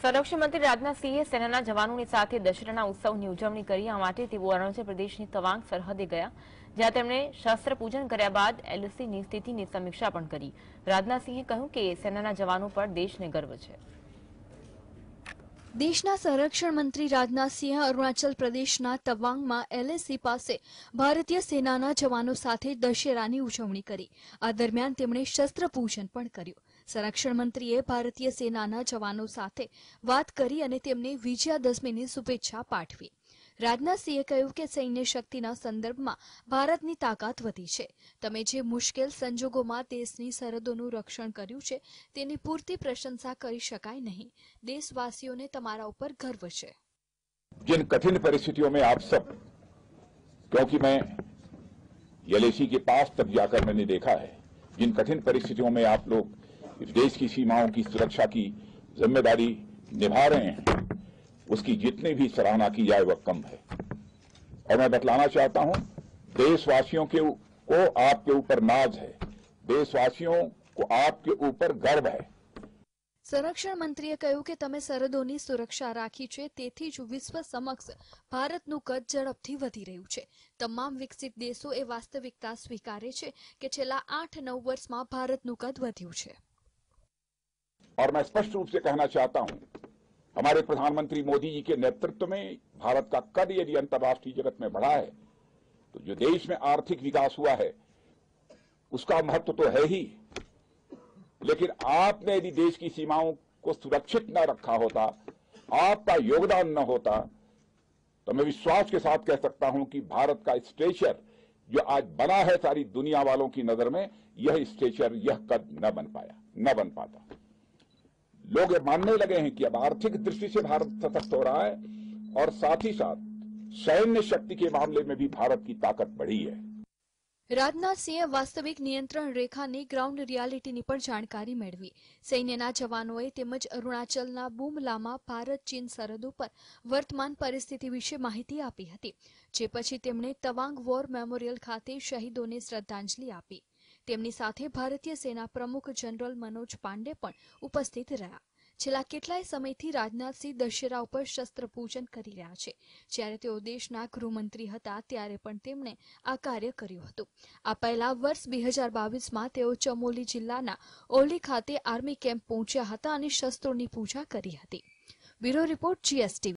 સંરક્ષણ મંત્રી રાજનાથસિંહે સેનાના જવાનોની સાથે દશેરાના ઉત્સવની ઉજવણી કરી. આ માટે તેઓ અરુણાચલ પ્રદેશની તવાંગ સરહદે ગયા, જ્યાં તેમણે શસ્ત્ર કર્યા બાદ એલસીની સ્થિતિની સમીક્ષા પણ કરી. રાજનાથસિંહે કહ્યું કે સેનાના જવાનો પર દેશને ગર્વ છે. દેશના સંરક્ષણ મંત્રી રાજનાથસિંહે અરુણાચલ પ્રદેશના તવાંગમાં એલએસસી પાસે ભારતીય સેનાના જવાનો સાથે દશેરાની ઉજવણી કરી. આ દરમિયાન તેમણે શસ્ત્ર પૂજન પણ કર્યું. સંરક્ષણ મંત્રીએ ભારતીય સેનાના જવાનો સાથે વાત કરી અને તેમને વિજયાદશમીની શુભેચ્છા પાઠવી રાજનાથસિંહે કહ્યું કે સૈન્ય શક્તિના સંદર્ભમાં ભારતની તાકાત વધી છે તમે જે મુશ્કેલ સંજોગોમાં દેશની સરહદોનું રક્ષણ કર્યું છે તેની પૂરતી પ્રશંસા કરી શકાય નહીં દેશવાસીઓને તમારા ઉપર ગર્વ છે जिन कठिन परिस्थितियों में आप सब क्योंकि मैं एलएसी के पास तक जाकर मैंने देखा है जिन कठिन परिस्थितियों में आप लोग इस देश की सीमाओं की सुरक्षा की जिम्मेदारी निभा रहे हैं उसकी जितनी भी सराहना की जाए वह कम है और मैं बतलाना चाहता हूं देशवासियों के को आपके ऊपर नाज है देशवासियों को आपके ऊपर गर्व है સંરક્ષણ મંત્રીએ કહ્યું કે તમે સરહદોની સુરક્ષા રાખી છે તેથી જ વિશ્વ સમક્ષ ભારતનું કદ ઝડપથી વધી રહ્યું છે તમામ વિકસિત દેશો એ વાસ્તવિકતા સ્વીકારે છે કે છેલ્લા આઠ નવ વર્ષમાં ભારતનું કદ વધ્યું છે और मैं स्पष्ट रूप से कहना चाहता हूँ, हमारे प्रधानमंत्री मोदी जी के नेतृत्व में भारत का कद यदि अंतर्राष्ट्रीय जगत में बढ़ा है तो जो देश में आर्थिक विकास हुआ है, उसका महत्व तो है ही। लेकिन आपने यदि देश की सीमाओं को सुरक्षित न रखा होता, आपका योगदान न होता तो मैं विश्वास के साथ कह सकता हूँ कि भारत का स्टेचर जो आज बना है सारी दुनिया वालों की नज़र में, यह स्टेचर यह कद न बन पाया, न बन पाता। लोग ये मानने लगे हैं कि अब आर्थिक दृष्टि से भारत सशक्त हो रहा है और साथ ही साथ सैन्य शक्ति के मामले में भी भारत की ताकत बढ़ी है રાજનાથસિંહે વાસ્તવિક નિયંત્રણ રેખાની ગ્રાઉન્ડ રિયાલિટીની પણ જાણકારી મેળવી સૈન્યના જવાનોએ તેમજ અરુણાચલના બુમલામાં ભારત ચીન સરહદો પર વર્તમાન પરિસ્થિતિ વિશે માહિતી આપી હતી જે પછી તેમણે તવાંગ વોર મેમોરિયલ ખાતે શહીદોને શ્રદ્ધાંજલિ આપી તેમની સાથે ભારતીય સેના પ્રમુખ જનરલ મનોજ પાંડે પણ ઉપસ્થિત રહ્યા. છેલ્લા કેટલાય સમયથી રાજનાથસિંહ દશેરા ઉપર શસ્ત્ર પૂજન કરી રહ્યા છે. જ્યારે તેઓ દેશના ગૃહમંત્રી હતા ત્યારે પણ તેમણે આ કાર્ય કર્યું હતું. આ પહેલા વર્ષ બે હજાર બાવીસમાં તેઓ ચમોલી જિલ્લાના ઓલી ખાતે આર્મી કેમ્પ પહોંચ્યા હતા અને શસ્ત્રોની પૂજા કરી હતી. Bureau report GST